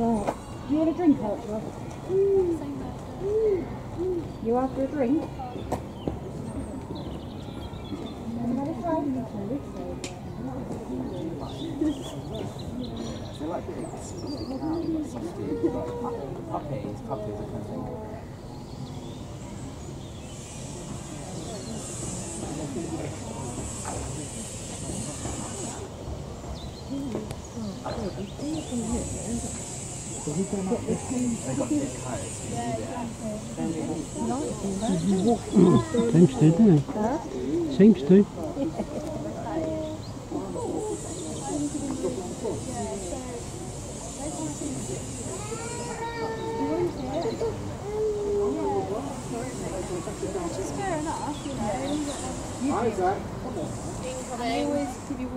Oh, do you want a drink, Elsa? You after a drink? Puppies, puppies, I. Seems to, doesn't it? Seems to. Which is fair enough, you know. Hi, Zach. I always give you